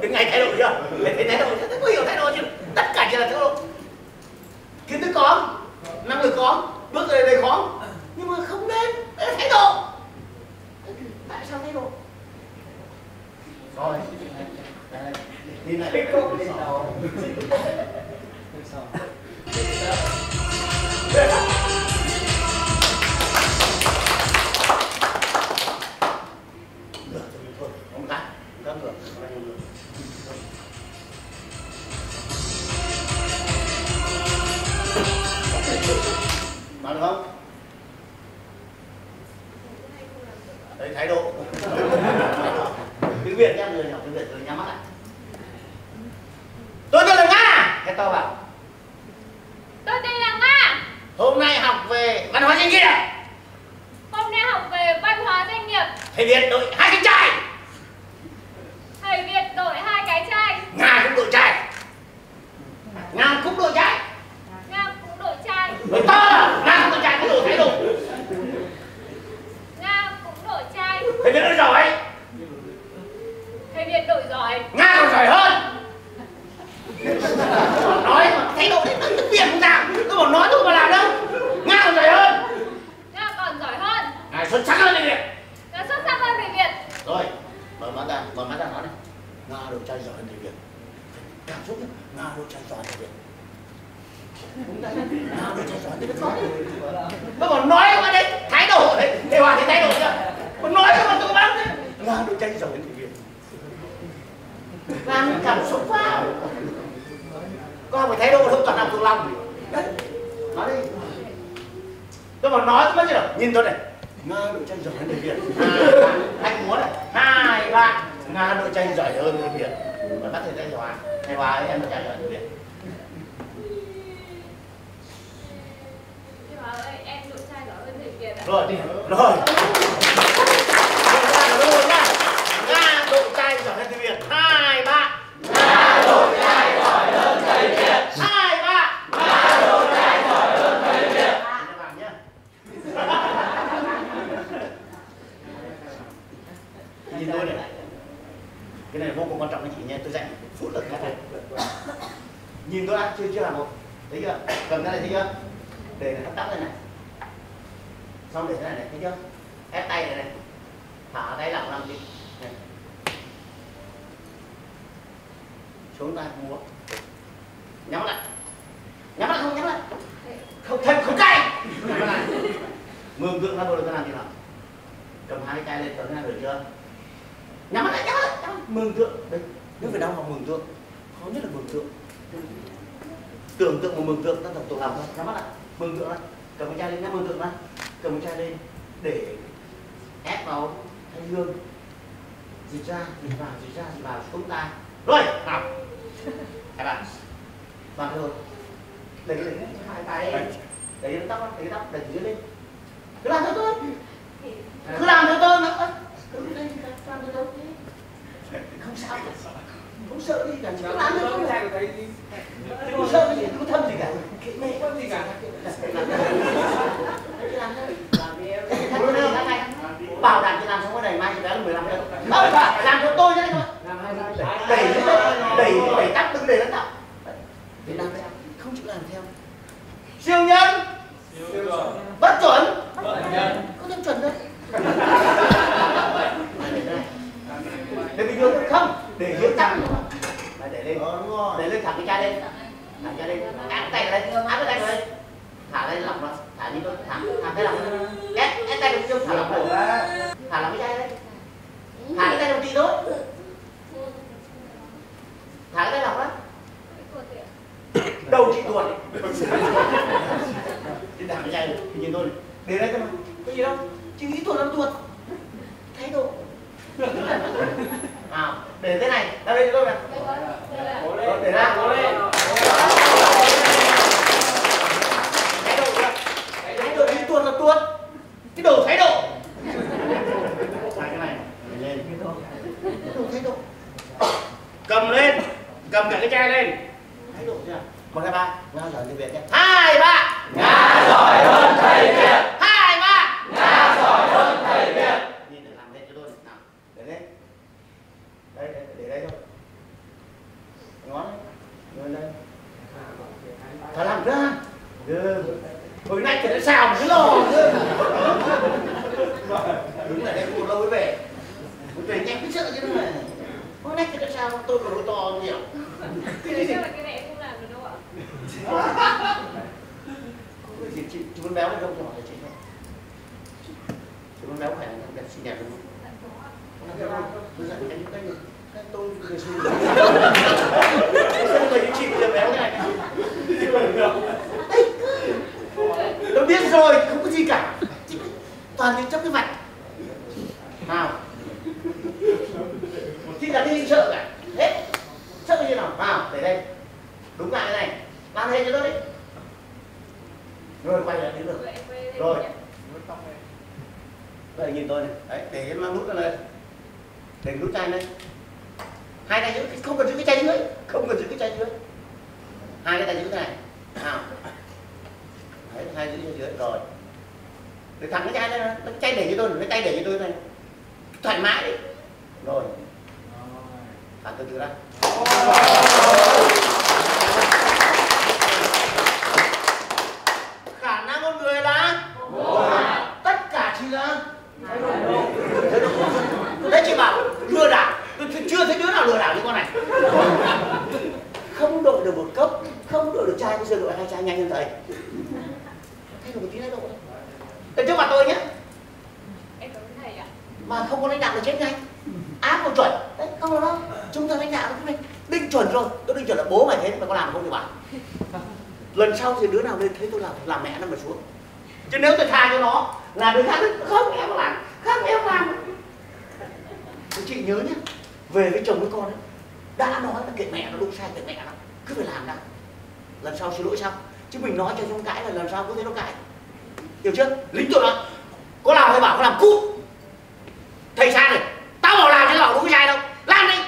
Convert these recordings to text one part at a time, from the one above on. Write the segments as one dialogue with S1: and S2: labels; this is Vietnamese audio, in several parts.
S1: đứng ngay thái độ chưa thấy thấy thái độ chưa thấy có hiểu thái độ chứ tất cả chỉ là thái độ kiến thức có năng lực có bước tới đây khó nhưng mà không lên đấy là thái độ tại sao thái độ rồi đi lại đi đầu Nói được không? Đấy, thái độ. Tiếng Việt nhá, người nhỏ tiếng Việt rồi nhắm mắt lại. Tôi tên là Nga, cái to vào.
S2: Tôi tên là Nga.
S1: Hôm nay học về văn hóa doanh nghiệp.
S2: Hôm nay học về văn hóa doanh nghiệp.
S1: Thầy Việt đội hai cái trai,
S2: Thầy Việt đổi hai cái chai.
S1: Nga cũng đội trai. Nga cũng đội trai.
S2: Nga cũng đổi chai.
S1: Đội to là Nga cũng đội trai, cái đội thái độ.
S2: Nga cũng đổi chai.
S1: Thầy Việt đội giỏi,
S2: Thầy Việt đổi giỏi.
S1: Nga còn giỏi hơn. nói mà thái độ đấy nó tiếng Việt không sao. Tôi bảo nói thôi mà làm đâu. Nga còn giỏi hơn.
S2: Nga còn giỏi hơn.
S1: Ngài xuất sắc hơn thầy Việt.
S2: Nga xuất sắc hơn thầy Việt.
S1: Rồi, mở mắt ra, mở mắt ra nói này. Nga đội trai giỏi thầy Việt. Cảm xúc. Nga đội trai giỏi thầy Việt. Nga đội trai giỏi thầy Việt. Nói đi. Tôi bảo nói mà đấy, thái độ đấy. Để hòa thì thái độ chưa? Còn nói mà tôi bán đấy. Nga đội trai giỏi thầy Việt. Làm cảm xúc vào. Có phải thái độ không toàn làm thuộc lòng. Đấy, nói đi. Tôi bảo nói tôi bắt chưa? Nhìn tôi này. Nga đội tranh giỏi người Việt. À, anh muốn này. Hai ba. Nga đội tranh giỏi hơn người Việt. Và bắt thầy tranh giỏi. Thầy Hòa em đội tranh giỏi hơn người Việt.
S2: Thầy Hòa ơi, em đổi chai giỏi hơn thầy Việt ạ.
S1: Rồi đi. Rồi. Rồi nhá. Nga đội tranh giỏi hơn người Việt. Hai ba. Nga đội tranh giỏi hơn thầy Việt. Hai ba. Nga đội tranh giỏi hơn thầy Việt. Làm nhá. nhìn tôi này cái này vô cùng quan trọng anh chị nhé tôi dạy phút là cái này nhìn tôi đã chưa chưa làm một thấy chưa cầm cái này thấy chưa để nó tắt lên này xong để cái này này thấy chưa ép tay này này thả tay lỏng làm gì này. xuống tay múa nhắm mắt lại nhắm mắt lại không nhắm mắt lại không thật không cay nhắm mắt lại mường tượng ra bộ đội tôi làm gì nào cầm hai cái lên cầm ra được chưa nhắm mắt lại nhắm mắt lại nhắm mắt. mường tượng đấy nếu phải đau học mường tượng khó nhất là mường tượng tưởng tượng một mường tượng ta tập tổ làm thôi. Nhắm mắt lại. Mừng tượng lại cầm cái chai lên nhắm mừng tượng lại cầm cái chai lên để ép vào thanh dương dịch ra dịch vào dịch ra dịch vào chúng ta. Rồi nào các bạn. Bạn rồi đẩy đẩy hai tay đẩy đẩy tóc đẩy tóc, đẩy dưới lên. Cứ làm theo tôi. Cứ làm theo tôi nữa. Cứ làm theo tôi. Không sao không sợ gì cả cứ làm theo tôi không sợ gì không thâm gì cả. Mẹ có gì cả. Bảo đảm chị làm xong cái này mai chị bé là 15 đâu không phải làm cho tôi chứ đấy thôi đẩy đẩy đẩy tắt đừng để nó làm theo không chịu làm theo. Siêu nhân bất chuẩn có thêm chuẩn đâu để bình thường không để dưới tắt để lên để lên thẳng cái chai lên thẳng chai lên áp tay vào đây áp cái tay vào đây thả lên lỏng nó thả đi thôi thả thả cái lỏng ép ép tay vào thả lỏng cổ thả lỏng cái chai đây thả cái tay vào tí thôi thả cái tay lỏng đó đầu chị tuột đi thả cái chai này thì nhìn tôi này để đây thôi mà có gì đâu chị nghĩ tuột làm tuột thái độ à để thế này ra đây cho tôi này Rồi, để ra thái độ chưa thái độ đi tuột là tuột cái đồ thái độ Hai cái này để lên cái đồ thái độ cầm lên cầm cái chai lên. Thái độ chưa? Một, hai, ba. Ngã giỏi tiếng việt nhé. Hai, ba. Ngã giỏi hơn thầy việt hai ba nga giỏi hơn thầy việt nhìn để làm lên cho tôi nào để lên đây để, để đây thôi ngón lên lên phải làm ra ừ. hồi nay thì nó sao mà cứ lo đúng là đây cô lâu mới về mới về nhanh cái sợ chứ đúng là hôm nay thì nó sao tôi còn đối to nhiều
S2: Thế chắc là cái này em không làm được đâu ạ
S1: chị chị chú con béo này không cho hỏi chị không nó con béo khỏe không đẹp xinh đẹp
S2: luôn,
S1: Tôi anh cái cái tôi cười xui. Sao mà những chị bây béo này. Tôi biết rồi, không có gì cả. Toàn những trong cái mặt Nào. Chị là đi chợ sợ cả. Hết. Sợ như nào? Nào, để đây. Đúng lại cái này. Làm thế cho nó đi Rồi quay lại đến được
S2: Rồi em quay lên
S1: Rồi.
S2: nhé.
S1: Đây nhìn tôi này Đấy, để mang nút ra đây. Để nút chai đây. Hai tay giữ, không cần giữ cái chai dưới Không cần giữ cái chai dưới. Hai cái tay giữ cái này. Nào. Đấy, hai giữ cái dưới, rồi. Để thẳng cái chai lên, cái chai để cho tôi, cái tay để cho tôi này. Thoải mái đi. Rồi. Thẳng từ từ ra Khả năng con người là Tất cả chỉ là đấy chị bảo lừa đảo tôi th- chưa thấy đứa nào lừa đảo như con này không đội được một cấp không đội được trai bây giờ đội hai trai nhanh hơn thầy thay đổi một tí thái độ thôi ở trước mặt tôi nhé
S2: Em cảm ơn thầy ạ
S1: mà không có lãnh đạo là chết ngay áp một chuẩn đấy không được đâu chúng ta lãnh đạo nó định, định chuẩn rồi tôi định chuẩn là bố mày thế mày có làm không thì bảo lần sau thì đứa nào lên là mẹ nó mà xuống. Chứ nếu tôi tha cho nó là đứa khác nó không em làm không em làm. Các chị nhớ nhé về với chồng với con ấy đã nói là kệ mẹ nó đúng sai, kệ mẹ nó cứ phải làm đã lần sau xin lỗi sau chứ mình nói cho chúng cãi là lần sau cứ thế nó cãi. Hiểu chưa? Lính tôi nói, có làm hay bảo có làm cút thầy sai rồi, tao bảo làm chứ bảo đúng sai đâu. Làm đi.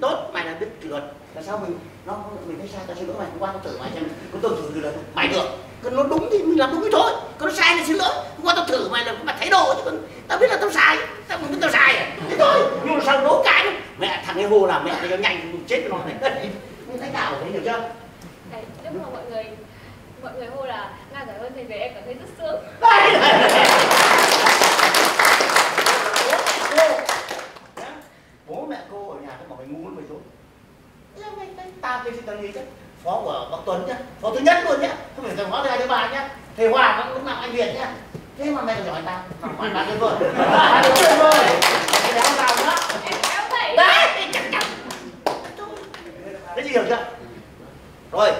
S1: Tốt, mày là biết kỷ luật. Là sao mình, nó, mình thấy sai, tao xin lỗi mày, hôm qua tao tử mày xem có tôi thử kỷ luật không? mày được còn đúng thì làm đúng cái thôi còn sai thì xin lỗi. Hôm qua tao thử mày là mày thấy đồ chứ còn tao biết là tao sai. Tao không biết tao sai à. Thế thôi. Nhưng mà sao đố cái mẹ thằng ấy hô làm mẹ nó nhanh chết nó này. Như lãnh đạo thấy hiểu chưa?
S2: Thầy, lúc mà mọi người mọi người hô là Nga giỏi hơn thầy về em cảm thấy rất sướng.
S1: Bố mẹ cô ở nhà nó bảo mày ngu lắm mày mày tao cái gì tao nghĩ chứ phó của bác Tuấn nhá. Phó thứ nhất luôn nhá. Không phải thầy hóa thứ hai thứ ba nhá thầy Hòa cũng lúc nào anh Việt nhá thế mà mày còn giỏi tao hoàn toàn vời hoàn toàn tuyệt vời thầy đéo tao nữa đấy chắc chắn thế chị hiểu chưa rồi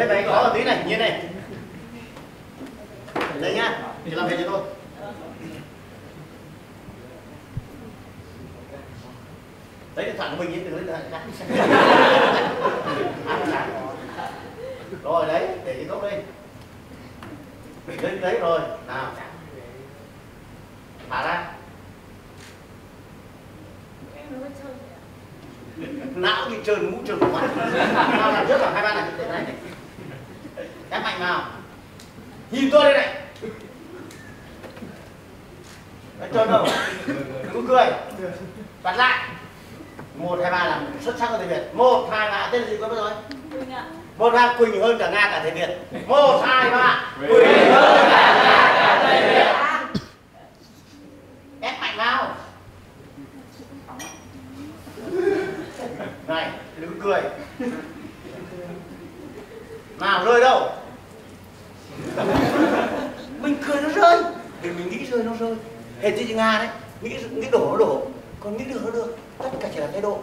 S1: đây, mày có một tí này, như này. Đây nhá chỉ làm việc cho tôi. Đấy điện thoại của mình ấy đừng lấy điện thoại khác. Rồi, đấy, để cái tốt lên lấy đấy rồi, nào. Thả ra. Não bị trơn, mũ trơn của nào làm trước là hai ba này ép mạnh vào. Nhìn tôi đây này. Đấy, trơn không đừng có cười. Đặt lại. Một hai ba làm xuất sắc hơn thầy việt. Một hai ba tên là gì có biết rồi?
S2: Quỳnh ạ.
S1: Một hai quỳnh hơn cả nga cả thầy việt. Một hai ba. Quỳnh hơn cả nga cả thầy việt. Ép mạnh vào. Này đừng cười. Nào rơi đâu mình cười nó rơi. Vì mình nghĩ rơi nó rơi. Hệt như chị nga đấy. Nghĩ nghĩ đổ nó đổ. Còn nghĩ được nó được. Tất cả chỉ là thái độ.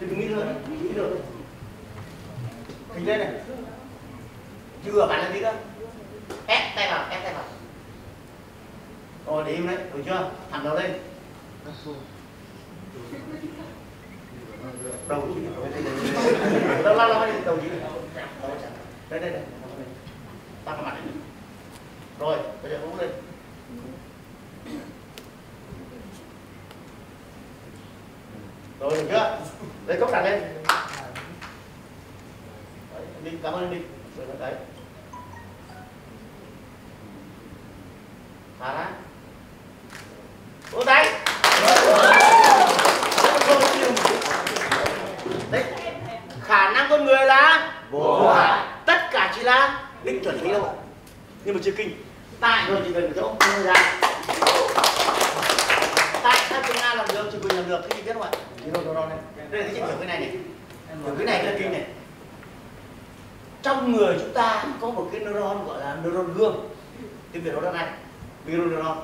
S1: Thì đừng nghĩ rơi. Nghĩ được. Hình lên này. Chưa, bạn làm gì cơ ép tay vào, ép tay vào. Rồi để im đấy. Được chưa? Thẳng đầu lên. Đầu đầu đầu đầu đầu đầu gì đây đây đây. đầu đầu đầu đầu rồi bây giờ uống lên. Rồi được chưa? Đây cốc đặt lên. Đấy, đi cảm ơn đi rồi nó đấy thả ra vỗ tay đấy khả năng con người là vô hạn tất cả chỉ là định chuẩn lý đâu nhưng mà chưa kinh tại rồi chỉ cần chỗ đưa ra tại sao chúng ta làm được chị quỳnh làm được thì chị biết không ạ thì rồi rồi này đây là chị hiểu cái này này hiểu cái này là kinh này trong người chúng ta có một cái neuron gọi là neuron gương tiếng việt đó này neuron neuron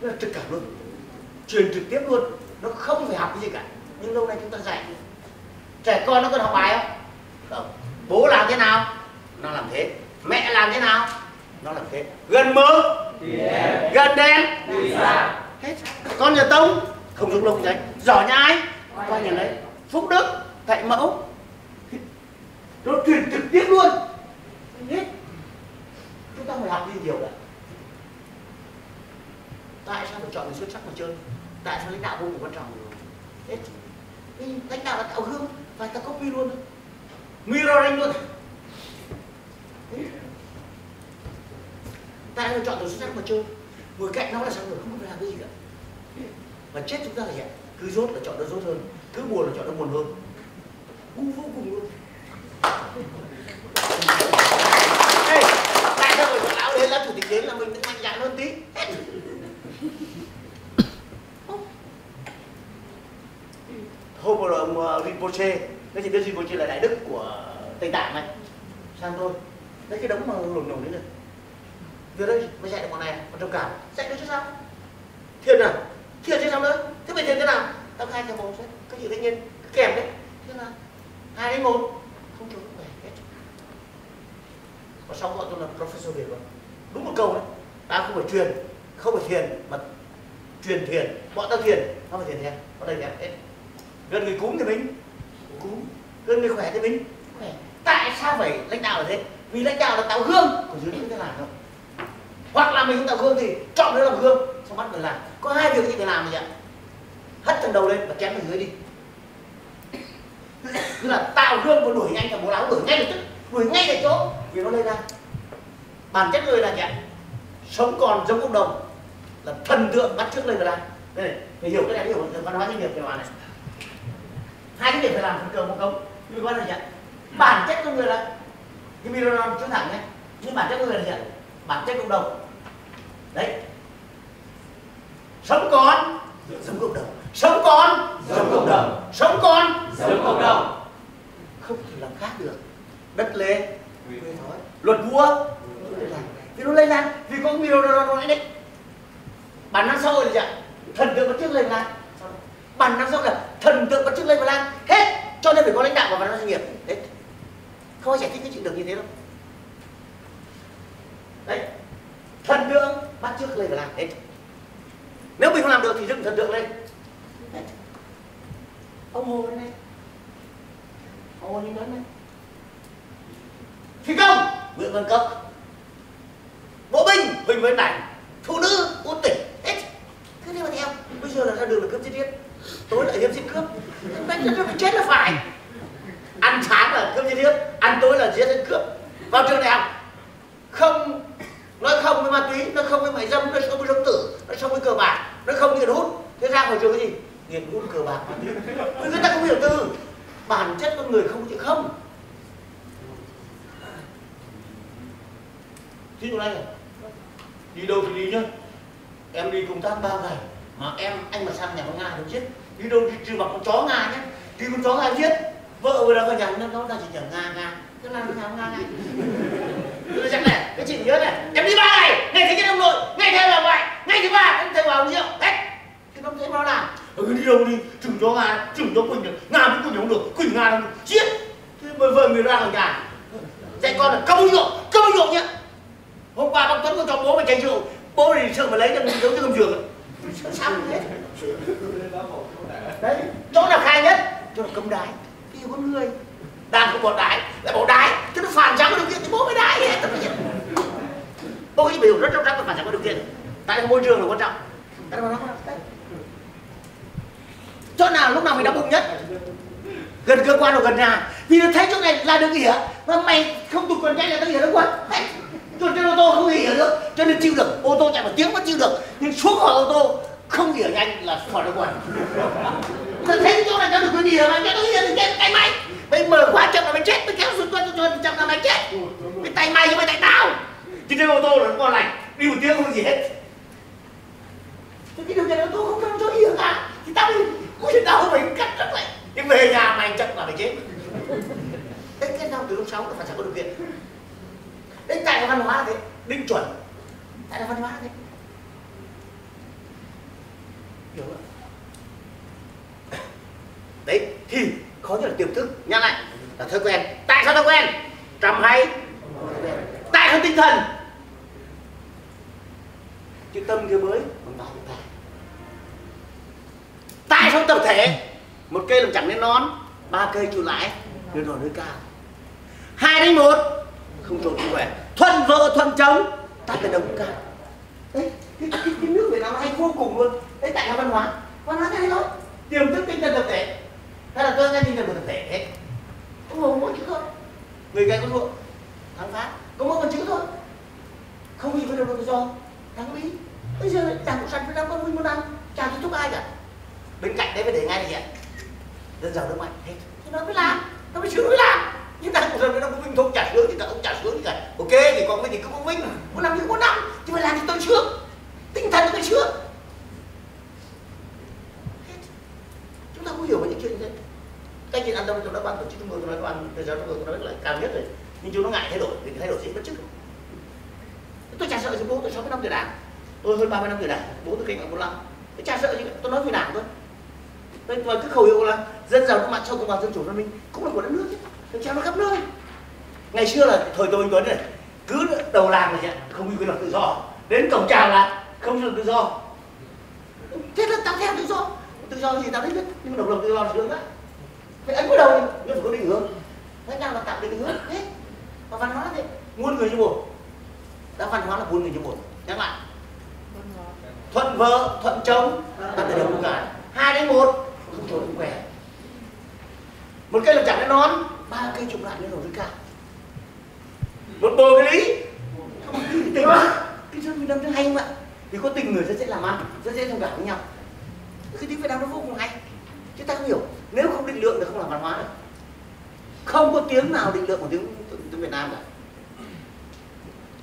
S1: nó là trực cảm luôn. Truyền trực tiếp luôn. Nó không phải học cái gì cả. Nhưng lâu nay chúng ta dạy. Trẻ con nó cần học bài không? Không. Bố làm thế nào? Nó làm thế. Mẹ làm thế nào? Nó làm thế. Gần mơ gần đen hết. Con nhà tông không giống lông đấy giỏi nhà ai? Qua nhà đấy phúc đức? Tại mẫu? Nó truyền trực tiếp luôn. Hết. Chúng ta phải học gì nhiều cả tại sao phải chọn người xuất sắc mà chơi? Tại sao lãnh đạo vô cùng quan trọng? Hết. Ừ, lãnh đạo là tạo gương và ta copy luôn mirroring luôn. Ừ. Tại sao chọn người xuất sắc mà chơi? Ngồi cạnh nó là sao người không biết làm cái gì cả. Mà chết chúng ta là vậy cứ rốt là chọn nó rốt hơn. Cứ buồn là chọn nó buồn hơn. Ngu vô cùng luôn. Hey, tại sao người lão đến là chủ tịch đến là mình mạnh dạn hơn tí? Hôm vừa rồi ông Rinpoche. Cái chị biết Rinpoche là đại đức của Tây Tạng này sang tôi. Lấy cái đống mà lồn lồn đấy rồi vừa đây mới dạy được bọn này à? bọn trầm cảm. Dạy được chứ sao? Thiền à? Thiền chứ sao nữa? Thế mày thiền thế nào? Tao hai theo một cái gì tự nhiên? Cái kèm đấy. Thế là hai đến một không cho về hết. Và sau gọi tôi là professor việt rồi, đúng một câu đấy. Ta không phải truyền. Không phải thiền mà truyền thiền. Bọn tao thiền. Không phải thiền theo. Bọn đây đẹp hết gần người cúm thì mình. Cúm. Gần người khỏe thì mình. Khỏe. Tại sao phải lãnh đạo là thế? Vì lãnh đạo là tạo gương. Còn dưới những cái làm không hoặc là mình không tạo gương thì chọn đứa làm gương. Xong bắt người làm. Có hai việc chị phải làm gì ạ. Hất thằng đầu lên và chém ở dưới đi. Tức là tạo gương và đuổi nhanh thằng bố láo. Đuổi ngay lập tức. Đuổi ngay tại chỗ. Vì nó lây ra bản chất người là gì ạ? Sống còn giống cộng đồng. Là thần tượng bắt trước lên ra đây này phải hiểu cái này hiểu văn hóa doanh nghiệp về này hai cái việc phải làm phần cường một công liên quan là gì ạ bản chất con người là cái miron chú thẳng nhé. Nhưng bản chất con người là gì ạ? Bản chất cộng đồng. Đấy. Sống còn sống cộng đồng sống còn sống cộng đồng sống còn sống cộng đồng không thể làm khác được đất lệ luật vua vì nó lây lan vì có Mironon nói đấy bản năng xã hội là gì ạ thần tượng bắt trước lây lan bản năng xã hội là thần tượng bắt trước lây lan hết cho nên phải có lãnh đạo và văn hóa doanh nghiệp hết không ai giải thích cái chuyện được như thế đâu đấy thần tượng bắt trước lên và làm hết nếu mình không làm được thì dựng thần tượng lên đấy. ông hồ đây này ông hồ đi lớn này phi công nguyễn văn cốc bộ binh huỳnh văn đảnh phụ nữ út tỉnh hết cứ thế mà theo bây giờ là ra đường là cướp giết giết tối lại hiếp giết cướp. Chết là phải. Ăn sáng là cướp giết hiếp, ăn tối là giết cướp. Vào trường đại học không nói không với ma túy nó không với mại dâm nó không với sống tử nó không với cờ bạc nó không nghiện hút. Thế ra khỏi trường cái gì? Nghiện hút cờ bạc ma túy. Người ta Quỳnh được Nga với Quỳnh không được Quỳnh Nga không được. Giết Thế mới vợ người ra khỏi nhà. Dạy con là cấm rượu Cấm rượu nhá. Hôm qua bác Tuấn con cho bố mày chạy rượu. Bố mày sợ mà lấy ra mình giấu như cầm giường Sao thế? Đấy, Chỗ nào khai nhất? Chỗ nào cấm đái. Khi con người. Đang không bỏ đái Lại bỏ đái. Thế nó phản trắng có điều kiện thì bố mới đái hết. Bố cái biểu rất trong trắng và phản trắng có điều kiện. Tại môi trường là quan trọng? Tại nó quan trọng? Chỗ nào lúc nào mày đau bụng nhất? Gần cơ quan hoặc gần nhà. Vì nó thấy chỗ này là được ỉa. Mà mày không tụt quần nhanh là tao ỉa đâu quá. Cho trên ô tô không ỉa được. Cho nên chịu được. Ô tô chạy một tiếng vẫn chịu được. Nhưng xuống khỏi ô tô, không ỉa nhanh là khỏi được quần. Thấy chỗ này cho được quyền ỉa mà cho nó ỉa thì cái mày mở khóa chậm là mày chết mày kéo xuống tuần cho chậm là mày chết mày tay mày chứ mày tay tao chứ trên ô tô là nó còn lành đi một tiếng không gì hết Thế cái điều kiện ô tô không cho cho ỉa cả thì tao đi ôi trời đau mày cắt rất lại nhưng về nhà mày chậm là mày chết đấy cái nào từ lúc sáu là phải có điều kiện đấy tại là văn hóa thế đinh chuẩn tại là văn hóa thế hiểu không đấy thì khó nhất là tiềm thức nhắc lại là thói quen tại sao thói quen trầm hay tại sao tinh thần chữ tâm kia mới còn vào chúng ta tại sao tập thể một cây làm chẳng nên nón ba cây trụ lãi đưa đòn nơi cao hai đánh một. Không trộn không khỏe. Thuận vợ thuận chồng. Ta phải đồng cao đấy cái, cái, cái nước việt nam hay vô cùng luôn. Đấy tại là văn hóa. Văn hóa hay thôi tiềm thức tinh thần tập thể. Hay là tôi nghe tinh thần của tập thể hết không có mỗi chữ thôi. Người cái con ruộng thắng phát có mỗi một chữ thôi. Không gì có được do thắng lý bây giờ đảng cộng sản việt nam có nguyên một năm chả tôi chúc ai cả. Bên cạnh đấy phải để ngay hiện dân giàu nước mạnh hết thì nó mới làm. Nó mới sướng mới làm nhưng ta cũng sản nó cũng vinh thông trả sướng thì ta cũng trả sướng gì cả. Ok thì còn cái thì cứ có vinh. Muốn làm gì muốn làm nhưng phải làm thì tôi trước, tinh thần tôi trước, hết. Chúng ta không hiểu về những chuyện như thế. Cái chuyện ăn đông tôi đã ban tổ chức trung ương tôi nói ban thời gian trung ương tôi nói là cao nhất rồi. Nhưng chúng nó ngại thay đổi vì thay đổi dễ bất chức. Tôi chả sợ gì bố tôi 60 năm tuổi đảng. Tôi hơn 30 năm tuổi đảng bố tôi kinh nghiệm 45 tôi chả sợ gì tôi nói về đảng thôi. Tôi cứ cái khẩu hiệu là dân giàu nước mạnh cho cộng hòa dân chủ văn minh cũng là của đất nước chứ tôi treo nó khắp nơi. Ngày xưa là thời tôi anh tuấn này, cứ đầu làng này không bị quyền luật tự do. Đến cổng chào là không được tự do. Thế là tao theo tự do. Tự do gì tao biết nhưng mà độc lập tự do là sướng đấy. Vậy ấn vào đầu nhưng phải có định hướng. Thế nào là tạo định hướng. Hết và văn hóa thế muôn người như một. Đã văn hóa là muôn người như một. Nhắc lại. Thuận vợ, thuận chồng ta phải đồng cả hai đến một, không thôi cũng khỏe. Một cây làm chẳng cái nón ba cây chụp lại lên đầu rất cao một bồ cái lý. Tình quá cái dân việt nam rất hay không ạ vì có tình người rất dễ làm ăn rất dễ thông cảm với nhau. Cái tiếng việt nam nó vô cùng hay. Chứ ta không hiểu. Nếu không định lượng thì không làm văn hóa được không có tiếng nào định lượng của tiếng tiếng việt nam cả.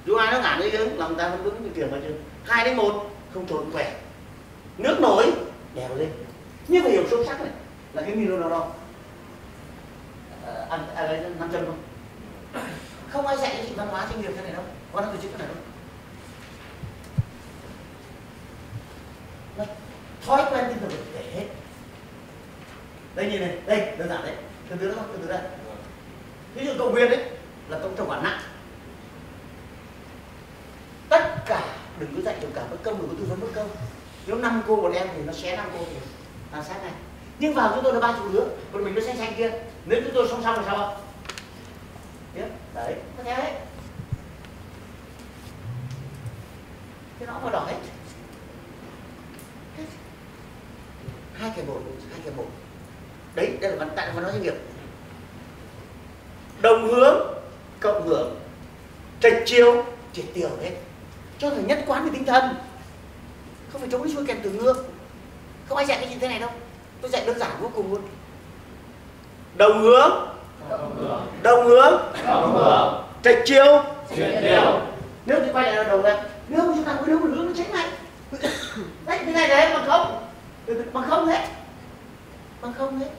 S1: Dù ai nó ngả lên tiếng lòng ta vẫn vững như kiểu mà chứ. Hai đến một không trốn khỏe. Nước nổi đèo lên. Nhưng phải hiểu sâu sắc này. Là cái milo nó Ờ, ờ, ờ, à, à, ăn lấy năm trăm không? Không ai dạy cho chị văn hóa doanh nghiệp thế này đâu. Có nó tổ chức thế này đâu. Vâng, thói quen tin tưởng được để hết. Đây nhìn này đây đơn giản đấy. Từ từ đó từ từ đây. Ví dụ công viên đấy là công trồng quản nặng. Tất cả đừng có dạy đồng cảm bất công đừng có tư vấn bất công. Nếu năm cô một em thì nó xé năm cô thì làm sát này? Nhưng vào chúng tôi là ba chục đứa còn mình nó xanh xanh kia nếu chúng tôi song song thì sao? Không Tiếp. đấy có thế đấy cái nó mà đỏ hết. Hai cái một, hai cái một, đấy đây là văn tại văn hóa doanh nghiệp. Đồng hướng cộng hưởng trạch chiêu triệt tiêu hết. Cho thành nhất quán về tinh thần. Không phải chống cái xuôi kèm từ ngược. Không ai dạy cái gì thế này đâu. Tôi dạy đơn giản vô cùng luôn đồng hướng. Đồng hướng. Trạch chiêu. Nếu thì quay lại là đầu này, nếu chúng ta có đúng một hướng nó tránh này đấy, thế này đấy bằng không. Bằng không hết. Bằng không hết.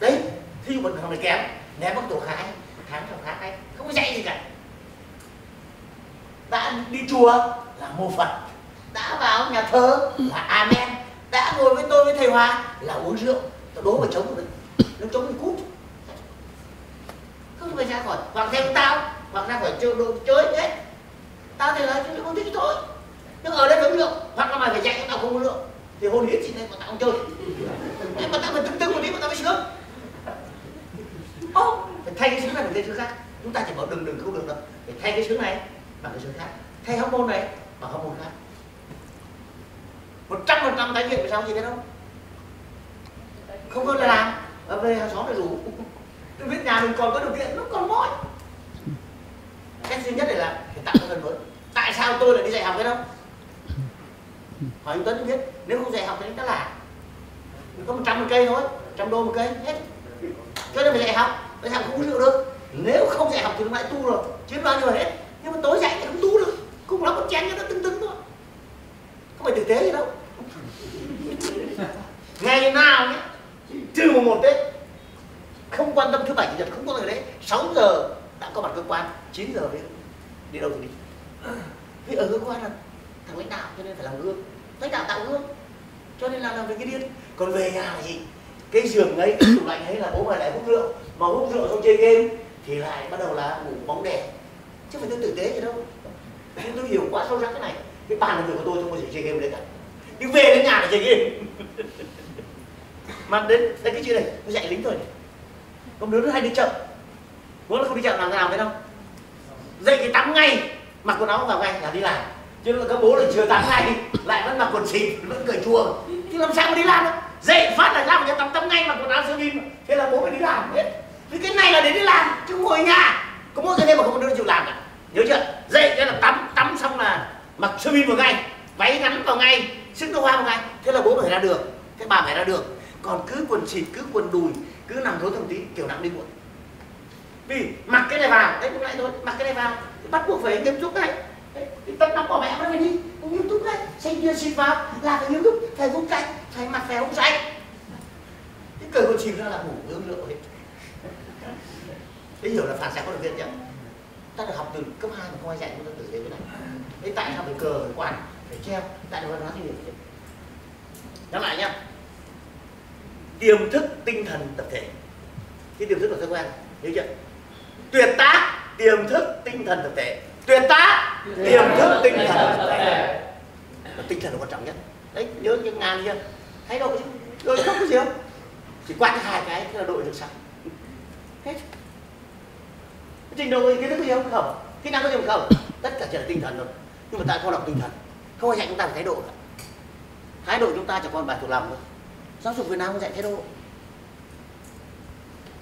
S1: Đấy, thí dụ mình thằng này kém, ném bằng tổ khái thắng tổ khái không có dạy gì cả. Đã đi chùa là mô phật. Đã vào nhà thơ là amen đã ngồi với tôi với thầy hòa là uống rượu, tao đố mà chống được nó chống thì cút. Không phải ra khỏi hoặc theo tao hoặc ra khỏi chơi đồ chơi hết tao thì là chúng không thích thôi nhưng ở đây uống rượu, hoặc là mày phải chạy cho tao không uống rượu. Thì hôn hiến chị này mà tao không chơi. Nhưng mà tao phải tưng tưng một tí mà tao mới sướng. Ô, phải thay cái sướng này bằng cái sướng khác. Chúng ta chỉ bảo đừng đừng không được đâu. Phải thay cái sướng này bằng cái sướng khác. Thay học môn này bằng học môn khác năm tái nghiện vì sao gì thế không? Không có là làm. Ở về hàng xóm để rủ. Tôi biết nhà mình còn có điều kiện, nó còn mỗi cách duy nhất để là phải tạo ra gần mới. Tại sao tôi lại đi dạy học thế không hỏi anh Tuấn biết, nếu không dạy học thì anh ta là có một trăm một cây thôi, trăm đô một cây, hết. Cho nên phải dạy học dạy học không chịu được. Nếu không dạy học thì nó lại tu rồi chứ bao nhiêu hết. Nhưng mà tối dạy thì không tu được. Cùng lắm một chén cho nó tưng tưng thôi. Không phải thực tế gì đâu ngày nào nhé, trừ mùng một đấy không quan tâm thứ bảy, chủ nhật, không có người đấy 6 giờ đã có mặt cơ quan 9 giờ đi đi đâu thì đi. Vì ở cơ quan là thằng lãnh đạo, cho nên phải làm gương. Lãnh đạo tạo gương, cho nên là làm việc cái điên. Còn về nhà là gì cái giường ấy, cái tủ lạnh ấy là bố mẹ lại hút rượu, mà hút rượu xong chơi game thì lại bắt đầu là ngủ bóng đèn. Chứ phải tôi tử tế gì đâu. Nhưng tôi hiểu quá sâu sắc cái này. Cái bàn làm việc của tôi không bao giờ chơi game đấy cả nhưng về đến nhà là chơi game. mà đến đến cái chuyện này tôi dạy lính thôi. Con đứa nó hay đi chợ. Bố nó không đi chợ làm thế nào biết không dậy thì tắm ngay mặc quần áo vào ngay là đi làm. Chứ là các bố là chưa tắm ngay lại vẫn mặc quần xịt vẫn cởi chùa. Chứ làm sao mà đi làm được? Dậy phát là ra nhà tắm tắm ngay mặc quần áo sơ mi, thế là bố phải đi làm hết. Vì cái này là để đi làm chứ ngồi nhà. Có mỗi cái đêm mà không có đứa chịu làm cả. Nhớ chưa? Dậy cái là tắm tắm xong là mặc sơ mi vào ngay váy ngắn vào ngay sức nó hoa vào ngay. Thế là bố phải ra đường. Cái bà phải ra đường còn cứ quần xịt, cứ quần đùi, cứ nằm thối thầm tí, kiểu nặng đi muộn. Vì mặc cái này vào, đấy cũng lại thôi, mặc cái này vào bắt buộc phải nghiêm túc này tất nóng của mẹ nó phải đi nghiêm túc đấy. Xanh chưa xịt vào, là phải nghiêm túc, phải vung cạnh phải mặc, phải không xanh cái cười quần xịt ra là ngủ với uống hết. Đấy hiểu là phản xạ có được viện chưa ta được học từ cấp 2 mà không ai dạy chúng ta tự thế cái này. Đấy, tại sao phải cờ phải quạt, phải treo, tại nó nói gì thì nhắc lại nhá tiềm thức tinh thần tập thể. Cái tiềm thức là cơ quan nhớ chưa? Tuyệt tác tiềm thức tinh thần tập thể. Tuyệt tác tiềm thức tinh thần tập thể. Và tinh thần là quan trọng nhất. Đấy, nhớ những ngàn chưa? Thấy đâu chứ? Rồi không có gì không chỉ quát hai cái thế là đội được sao? Hết. Trình độ kiến thức có gì không? Không. Kỹ năng có gì không? Không. Tất cả chỉ là tinh thần thôi. Nhưng mà tại không đọc tinh thần. Không ai dạy chúng ta về thái độ cả. Thái độ chúng ta chỉ còn bài thuộc lòng thôi giáo dục Việt Nam không dạy thái độ.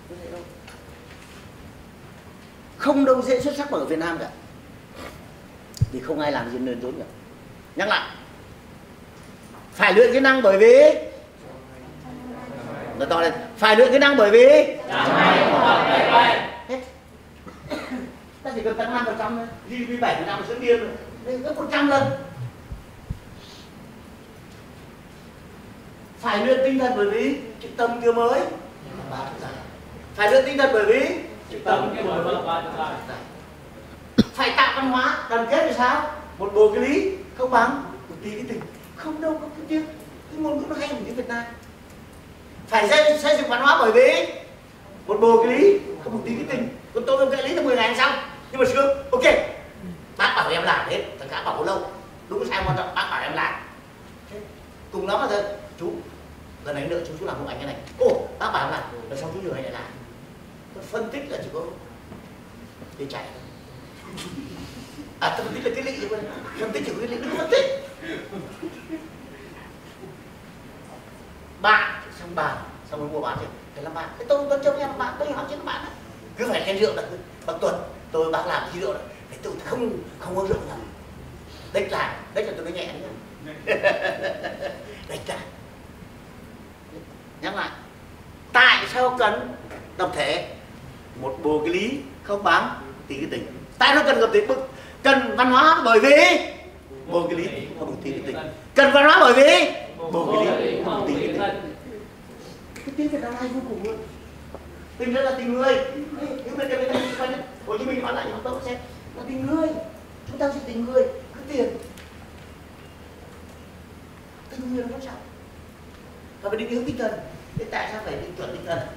S1: Không dạy đâu. Không đâu dễ xuất sắc bằng ở Việt Nam cả. Thì không ai làm gì nên trốn cả. Nhắc lại. Phải luyện kỹ năng bởi vì nó to lên. Phải luyện kỹ năng bởi vì hết. Ta chỉ cần tăng năm phần trăm thôi. GDP bảy phần trăm sẽ điên rồi. Đây gấp một trăm lần. Phải luyện tinh thần bởi vì chữ tâm chưa mới. Phải luyện tinh thần bởi vì
S3: chữ tâm cái mới. Ba
S1: phải tạo văn hóa đoàn kết thì sao? Một bộ cái lý không bằng một tí cái tình. Không đâu có cái tiếng cái ngôn ngữ nó hay của tiếng Việt Nam. Phải xây, xây dựng văn hóa bởi vì một bộ cái lý không một tí cái tình. Còn tôi không cái lý là 10 ngày xong nhưng mà sướng ok. Bác bảo em làm hết thằng cả bảo lâu. Đúng sai quan trọng bác bảo em làm. Cùng lắm là thôi chú lần này nữa chú chú làm không ảnh cái này. Ô bác bảo em làm lần sau chú nhờ anh lại làm. Phân tích là chỉ có đi chạy. À phân tích là cái lý phân tích chỉ có cái lý phân tích. Bạn xong bàn xong rồi mua bán thì phải làm bạn. Thế tôi tôi cho em bạn tôi hỏi các bạn cứ phải khen rượu là bác tuần tôi bác làm chi rượu là phải tôi không không có rượu nào đấy là đấy là tôi nói nhẹ đấy là nhắc lại, tại sao cần tập thể? Một bộ cái lý không bán tí cái tình. Tại sao cần tập thể? Cần văn hóa bởi vì bộ cái lý không một tí cái tình. Cần văn hóa bởi vì bộ cái lý không tí cái tình. Cái tiếng Việt Nam hay vô cùng luôn. Tình rất là tình người. Những bên đây bên đây Hồ Chí Minh nói lại cho tôi xem. Là tình người. Chúng ta chỉ tình người, cứ tiền. Tình người nó quan trọng và phải định hướng tinh thần. Thế tại sao phải định chuẩn tinh thần?